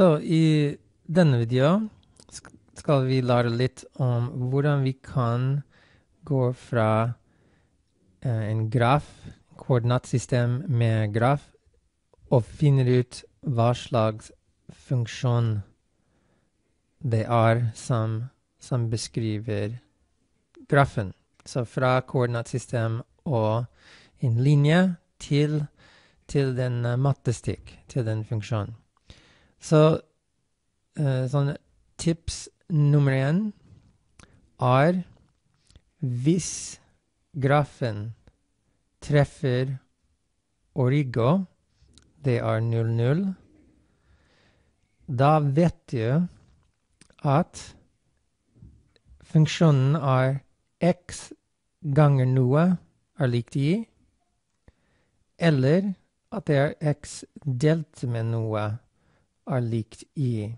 Så i denne videoen skal vi lære litt om hvordan vi kan gå fra eh, en graf, koordinatsystem med graf, og finne ut hva slags funksjon det er som, som beskriver grafen. Så fra koordinatsystem og en linje til, til den uh, mattestikk, til den funksjonen. Så eh, sånn tips nummer én er hvis grafen treffer origo, det er 0,0, da vet du at funksjonen er x ganger noe er likt i, eller at det er x delt med noe er likt i.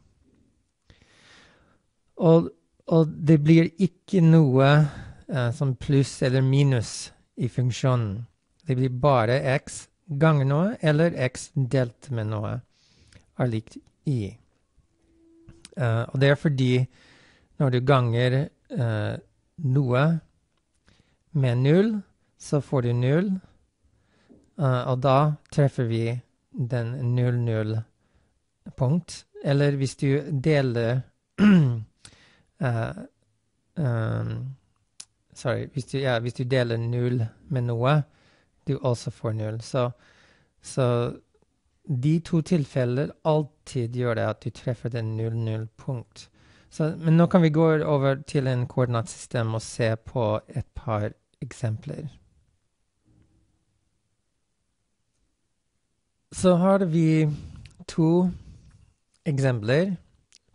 Og, og det blir ikke noe uh, som pluss eller minus i funksjonen. Det blir bare x ganger noe, eller x delt med noe er likt i. Uh, og det er fordi når du ganger uh, noe med null, så får du null, Uh, og da treffer vi den 0-0-punkt. Eller hvis du deler uh, um, Sorry. Hvis du, ja, hvis du deler null med noe, du også får null. Så, så de to tilfeller alltid gjør det at du treffer den 0-0-punkt. Men nå kan vi gå over til en koordinatsystem og se på et par eksempler. Så har vi to eksempler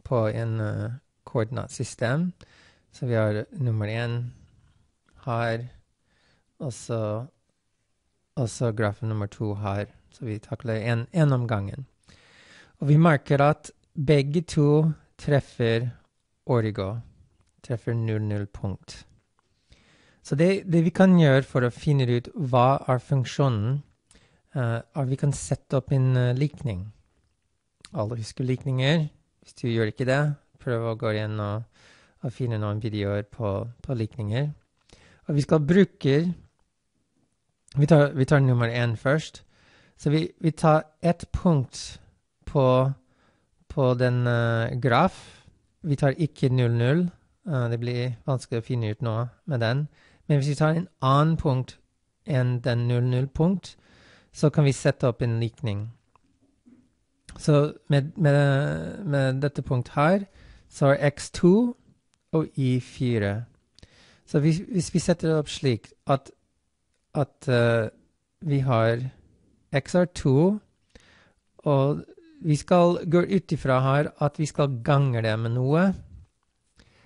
på en uh, koordinatsystem. Så vi har nummer én her, og så, grafen nummer to her. Så vi takler én om gangen. Og vi merker at begge to treffer origo, treffer 0-0-punkt. Så det, det, vi kan gjøre for å finne ut hva er funksjonen, uh, er vi kan sette opp en uh, likning. Alle husker likninger. Hvis du gjør ikke det, prøv å gå inn og, og finne noen videoer på, på, likninger. Og vi skal bruke Vi tar, vi tar nummer én først. Så vi, vi tar ett punkt på, på den uh, graf. Vi tar ikke 0,0. Uh, det blir vanskelig å finne ut noe med den. Men hvis vi tar en annen punkt enn den 0,0-punkt, så kan vi sette opp en likning. Så med, med, med dette punktet her, så er x2 og y4. Så hvis, hvis vi setter det opp slik at, at uh, vi har x er 2, og vi skal gå ut ifra her at vi skal gange det med noe,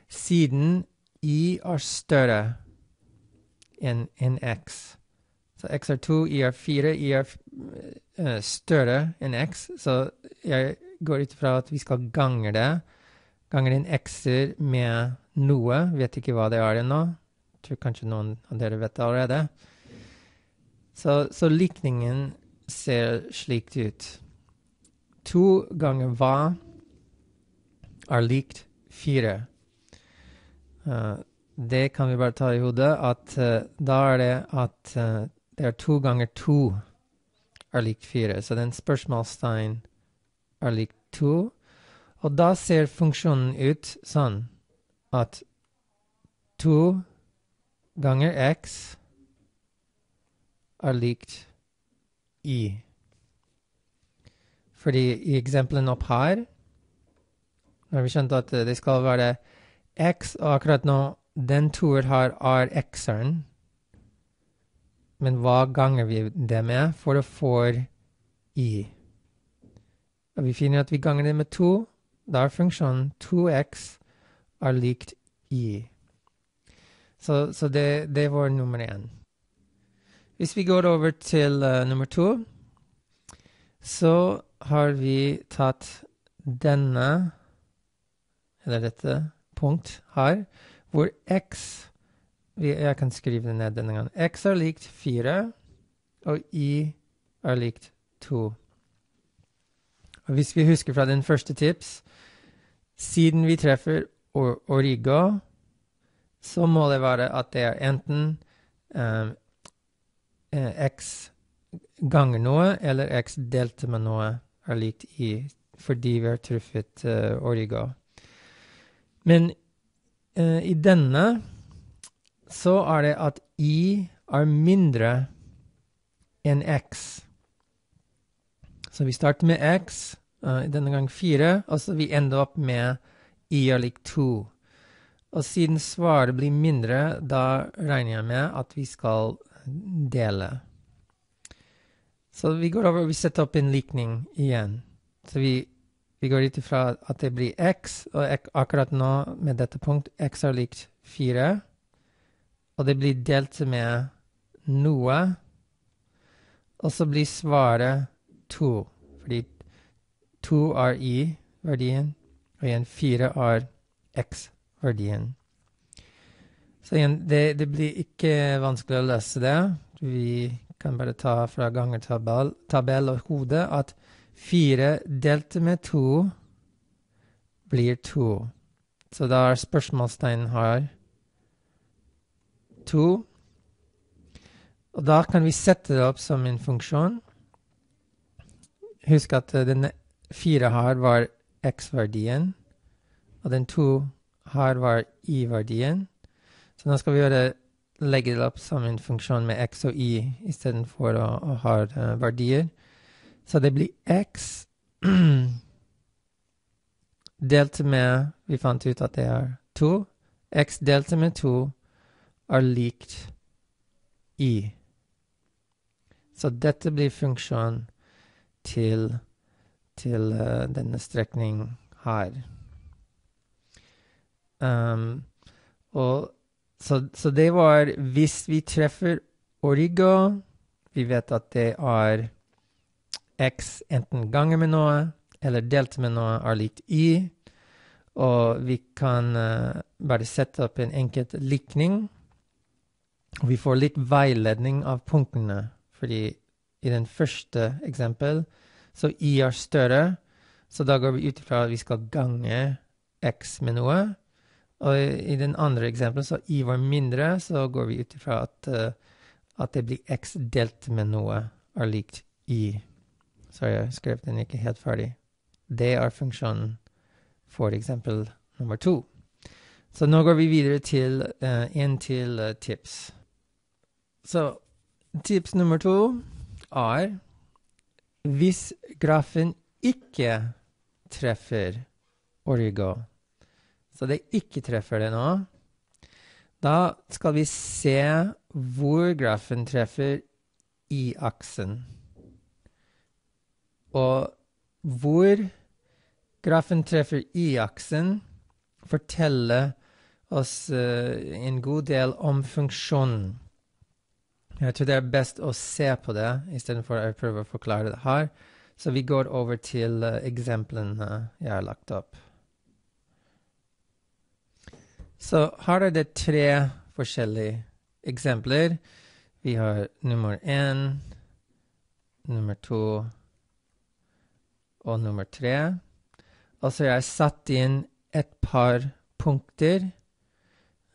siden y er større enn en x. Så x er 2, y er 4, y er uh, større enn x, så jeg går ut ifra at vi skal gange det. Ganger inn x-er med noe. Vet ikke hva det er ennå. Tror kanskje noen av dere vet det allerede. Så, så likningen ser slikt ut. To ganger hva er likt fire. Uh, det kan vi bare ta i hodet, at uh, da er det at det er to ganger to er likt fire. Så den spørsmålstegn er lik to. Og da ser funksjonen ut sånn at to ganger x er likt i. Fordi i eksemplene opp her har vi skjønt at det skal være x, og akkurat nå den toer her er x-eren. Men hva ganger vi det med for å få i? Og vi finner at vi ganger det med 2. Da er funksjonen 2x er likt i. Så, så det, det, var nummer én. Hvis vi går over til uh, nummer to, så har vi tatt denne, eller dette punkt her, hvor x Jeg kan skrive det ned denne gangen. x er likt 4, og y er likt 2. Og hvis vi husker fra den første tips Siden vi treffer origo, så må det være at det er enten um, x ganger noe eller x delt med noe er likt i fordi vi har truffet uh, origo. Men uh, i denne så er det at i er mindre enn x. Så vi starter med x, uh, denne gang 4, og så vi ender opp med i er lik 2. Og siden svaret blir mindre, da regner jeg med at vi skal dele. Så vi går over, vi setter opp en likning igjen. Så vi, vi går ut ifra at det blir x, og ek, akkurat nå med dette punkt x er likt 4. Og det blir delt med noe. Og så blir svaret 2, fordi 2 er i-verdien, og igjen 4 er x-verdien. Så igjen, det, det, blir ikke vanskelig å løse det. Vi kan bare ta fra gangertabell tabell og hode at 4 delt med 2 blir 2. Så da er spørsmålstegn her 2. Og da kan vi sette det opp som en funksjon. Husk at uh, den fire her var x-verdien, og den to her var y-verdien. Så nå skal vi gjøre, legge det opp som en funksjon med x og y istedenfor å, å ha uh, verdier. Så det blir x delt med Vi fant ut at det er 2. x delt med 2 er likt i. Så dette blir funksjonen til, til uh, denne strekningen her. Um, og, så, så, det var Hvis vi treffer origo Vi vet at det er x enten ganger med noe eller delt med noe er likt y. Og vi kan uh, bare sette opp en enkelt likning. Og vi får litt veiledning av punktene fordi i den første eksempel så i er større, så da går vi ut ifra at vi skal gange x med noe. Og i den andre eksempelen så i var mindre, så går vi ut ifra at, uh, at det blir x delt med noe er likt i. Sorry, jeg skrev den ikke helt ferdig. Det er funksjonen for eksempel nummer to. Så nå går vi videre til uh, en til uh, tips. Så Tips nummer to er hvis grafen ikke treffer origo, så det ikke treffer det nå, da skal vi se hvor grafen treffer i aksen. Og hvor grafen treffer i aksen, forteller oss uh, en god del om funksjonen. Jeg tror det er best å se på det istedenfor å prøve å forklare det her. Så vi går over til uh, eksemplene jeg har lagt opp. Så her er det tre forskjellige eksempler. Vi har nummer én, nummer to og nummer tre. Og så har jeg satt inn et par punkter.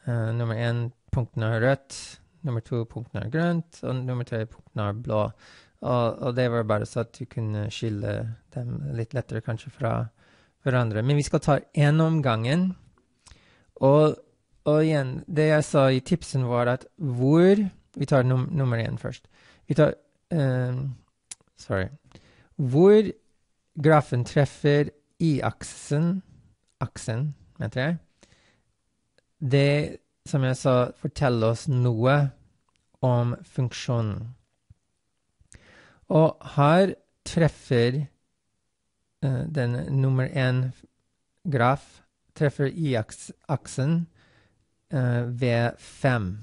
Uh, nummer én, punktene er rødt. Nummer to punktene er grønt, og nummer tre punktene er blå. Og, og, det var bare så at du kunne skille dem litt lettere kanskje fra hverandre. Men vi skal ta én om gangen. Og, og, igjen, det jeg sa i tipsen, var at hvor Vi tar num nummer én først. Vi tar um, Sorry. Hvor grafen treffer i aksen mente jeg. Det som jeg sa, forteller oss noe om funksjonen. Og her treffer uh, den nummer én graf treffer y-aksen uh, ved fem.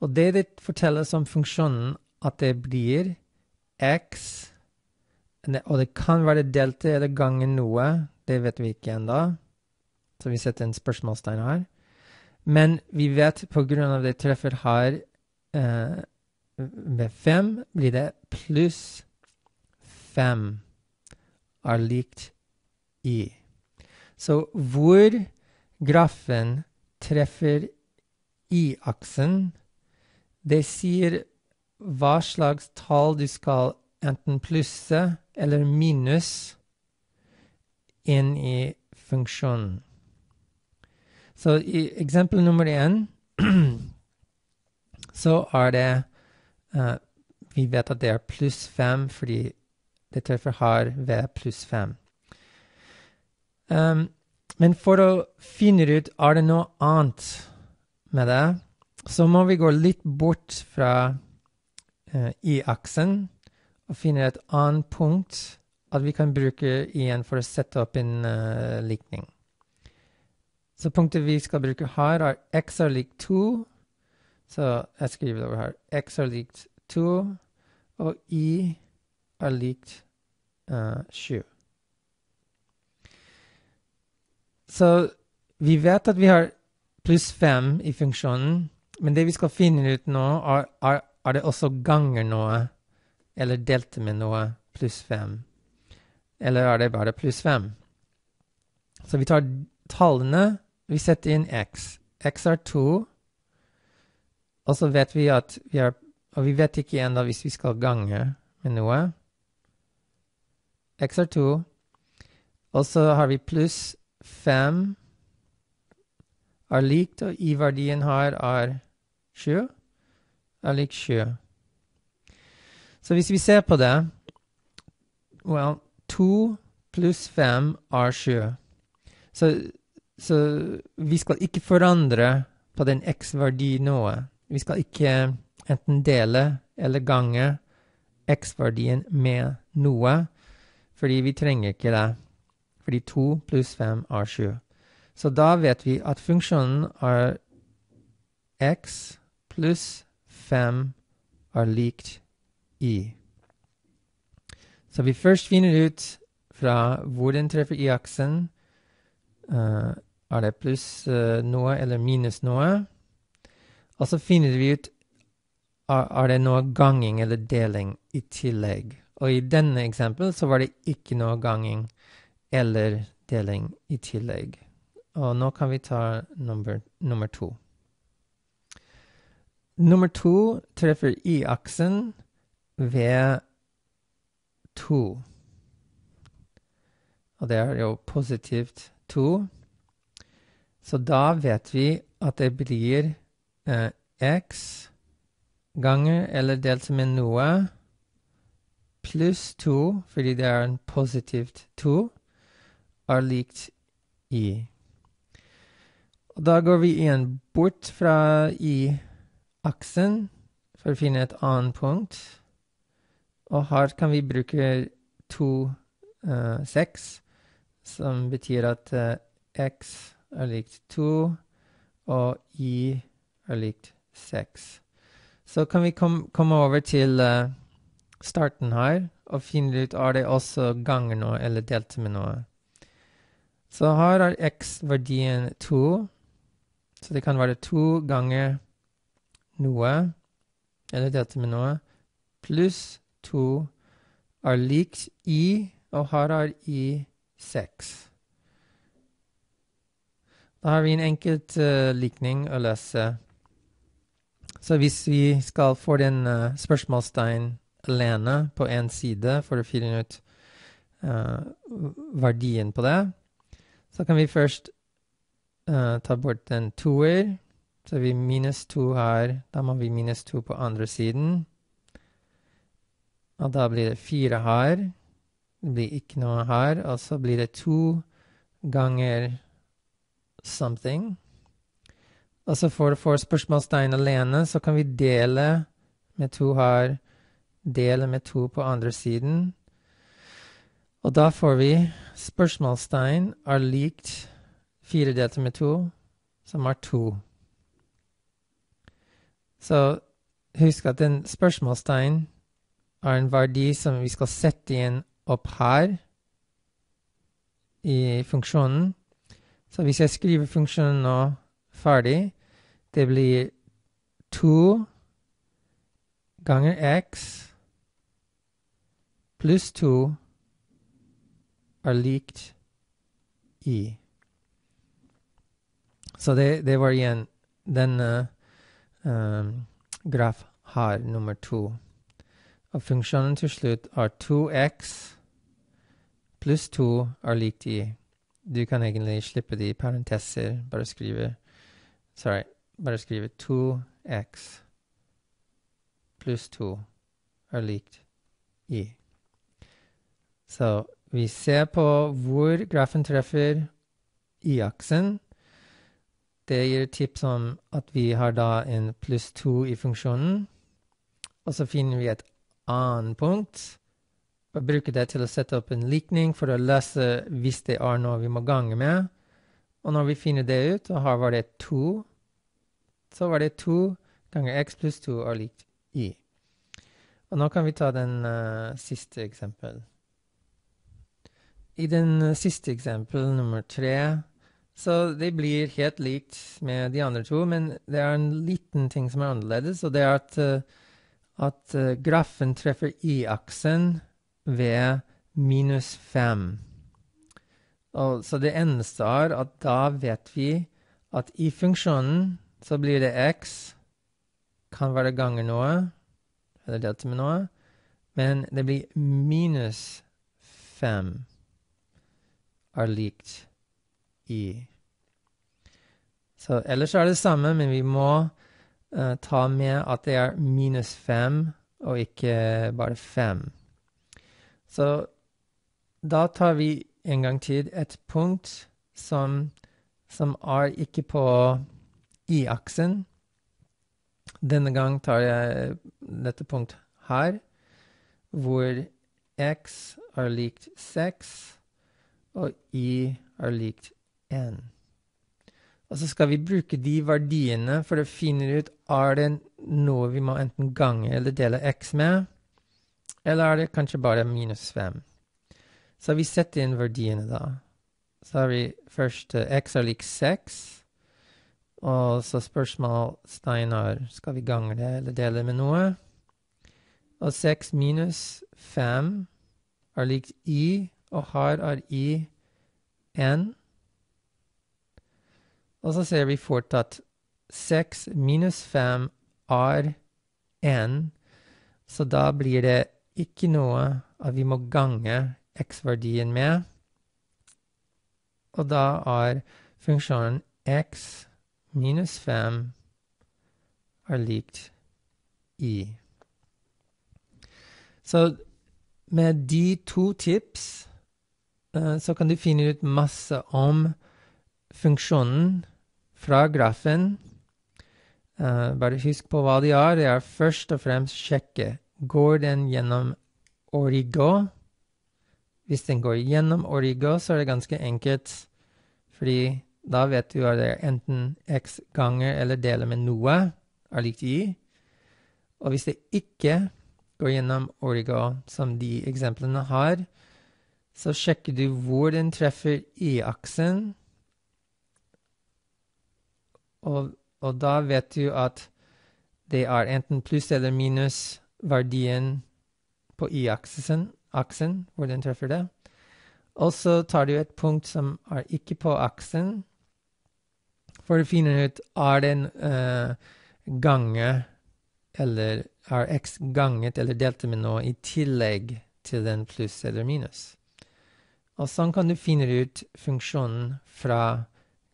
Og det det fortelles om funksjonen, at det blir x Og det kan være delte eller gange noe. Det vet vi ikke ennå. Så vi setter en spørsmålstegn her. Men vi vet av det treffer her eh, med fem, blir det pluss fem. er likt i. Så hvor grafen treffer i-aksen, det sier hva slags tall du skal enten plusse eller minus inn i funksjonen. Så i eksempel nummer én så er det uh, Vi vet at det er pluss fem fordi det treffer har ved pluss fem. Um, men for å finne ut er det noe annet med det, så må vi gå litt bort fra uh, i-aksen og finne et annet punkt at vi kan bruke igjen for å sette opp en uh, likning. Så punktet vi skal bruke her, er x er lik 2. Så jeg skriver over her. x er likt 2, og y er likt uh, 7. Så vi vet at vi har pluss 5 i funksjonen, men det vi skal finne ut nå, er, er, er det også ganger noe, eller delte med noe, pluss 5. Eller er det bare pluss 5? Så vi tar tallene, vi setter inn x. x er 2, og så vet vi at vi er Og vi vet ikke ennå hvis vi skal gange med noe. x er 2, og så har vi pluss 5 er likt, og i-verdien her er 7, er lik 7. Så hvis vi ser på det Well, 2 pluss 5 er 7. Så, så vi skal ikke forandre på den x-verdi nå. Vi skal ikke enten dele eller gange x-verdien med noe, fordi vi trenger ikke det fordi 2 pluss 5 er 7. Så da vet vi at funksjonen er x pluss 5 er likt y. Så vi først finner ut fra hvor den treffer y-aksen. Uh, er det pluss uh, noe eller minus noe? Og så finner vi ut er, er det noe ganging eller deling i tillegg. Og i denne eksempelet så var det ikke noe ganging eller deling i tillegg. Og nå kan vi ta nummer, nummer to. Nummer to treffer i-aksen ved to. Og det er jo positivt to. Så da vet vi at det blir x ganger eller delt med noe pluss to, fordi det er en positivt to er likt i. Og da går vi igjen bort fra i-aksen for å finne et annet punkt. Og her kan vi bruke to uh, seks, som betyr at uh, x er likt to, og y er likt seks. Så kan vi kom, komme over til uh, starten her og finne ut om det også ganger noe eller delte med noe. Så her er x-verdien 2. Så det kan være to ganger noe, eller delte med noe, pluss 2 er likt i, og her er i 6. Da har vi en enkelt uh, likning å løse. Så hvis vi skal få den uh, spørsmålstegn alene på én side for å finne ut uh, verdien på det, så kan vi først uh, ta bort den toer. Så vi minus to her. Da må vi minus to på andre siden. Og da blir det fire her. Det blir ikke noe her. Og så blir det to ganger something. Og så for få spørsmålstegn alene, så kan vi dele med to her. Dele med to på andre siden. Og da får vi spørsmålstegn er likt fire delt med to, som er to. Så husk at en spørsmålstegn er en verdi som vi skal sette inn opp her i funksjonen. Så hvis jeg skriver funksjonen nå ferdig, det blir to ganger x pluss to er likt i. Så det, det var igjen denne um, graf har nummer to. Og funksjonen til slutt er 2x pluss 2 er likt i. Du kan egentlig slippe de parenteser. Bare skrive Sorry. Bare skrive 2x pluss 2 er likt i. Så vi ser på hvor grafen treffer i-aksen. Det gir tips om at vi har da en pluss 2 i funksjonen. Og så finner vi et annet punkt og bruker det til å sette opp en likning for å løse hvis det er noe vi må gange med. Og når vi finner det ut, og har var det 2, så var det 2 ganger x pluss 2 er likt y. Og nå kan vi ta den uh, siste eksempel. I den uh, siste eksempel, nummer tre, så det blir helt likt med de andre to, men det er en liten ting som er annerledes, og det er at uh, at uh, grafen treffer y-aksen ved minus 5. Og, så det eneste er at da vet vi at i funksjonen så blir det x kan være ganger noe, eller delt med noe, men det blir minus 5 er likt i. Så ellers er det samme, men vi må uh, ta med at det er minus 5 og ikke bare 5. Så da tar vi en gang til et punkt som, som er ikke på i-aksen. Denne gang tar jeg dette punktet her, hvor x er likt 6, og y er likt 1. Og så skal vi bruke de verdiene for å finne ut er det noe vi må enten gange eller dele x med, eller er det kanskje bare minus 5. Så vi setter inn verdiene da. Så har vi først x er lik 6, og så spørsmål Steinar skal vi gangle eller dele med noe. Og 6 minus 5 er lik i, og her er i n. Og så ser vi fort at 6 minus 5 er n, så da blir det ikke noe at vi må gange x-verdien med. Og da er funksjonen x minus 5 er likt i. Så med de to tips uh, så kan du finne ut masse om funksjonen fra grafen. Uh, bare husk på hva de er. Det er først og fremst sjekke. Går den gjennom Origo? Hvis den går gjennom Origo, så er det ganske enkelt. Fordi da vet du at det er enten x ganger eller deler med noe er likt y. Og hvis det ikke går gjennom Origo, som de eksemplene har, så sjekker du hvor den treffer y-aksen og, og, da vet du at det er enten pluss eller minus verdien på y-aksen, aksen, hvor den treffer det. Og så tar du et punkt som er ikke på aksen, for å finne ut er den uh, gange eller er x ganget eller delt med noe i tillegg til den pluss eller minus. Og sånn kan du finne ut funksjonen fra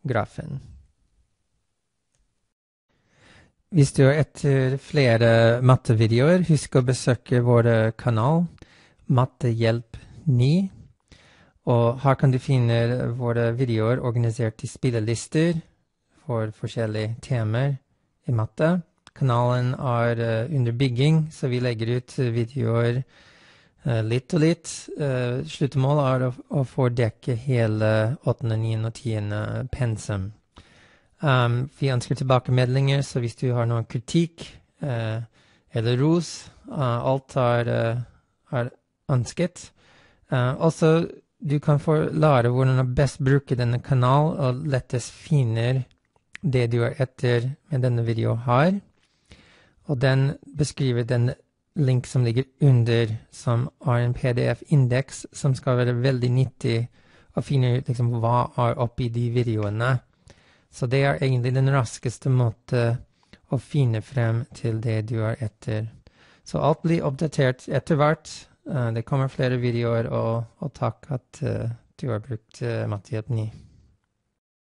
grafen. Hvis du er etter flere mattevideoer, husk å besøke vår kanal Mattehjelp9. Og her kan du finne våre videoer organisert i spillelister for forskjellige temaer i matte. Kanalen er uh, under bygging, så vi legger ut videoer uh, litt og litt. Sluttemålet er å, å få dekke hele 8., 9. og 10. pensum. Um, vi ønsker tilbakemeldinger, så hvis du har noen kritikk uh, eller ros uh, Alt er, uh, er ønsket. også, du kan få lære hvordan du best bruker denne kanalen, og lettest finner det du er etter med denne videoen her. Og den beskriver den link som ligger under, som er en PDF-indeks som skal være veldig nyttig å finne ut liksom, hva er oppi de videoene. Så det er egentlig den raskeste måte å finne frem til det du er etter. Så alt blir oppdatert etter hvert. Uh, det kommer flere videoer, og, og takk at uh, du har brukt uh, Mattehjelp 9.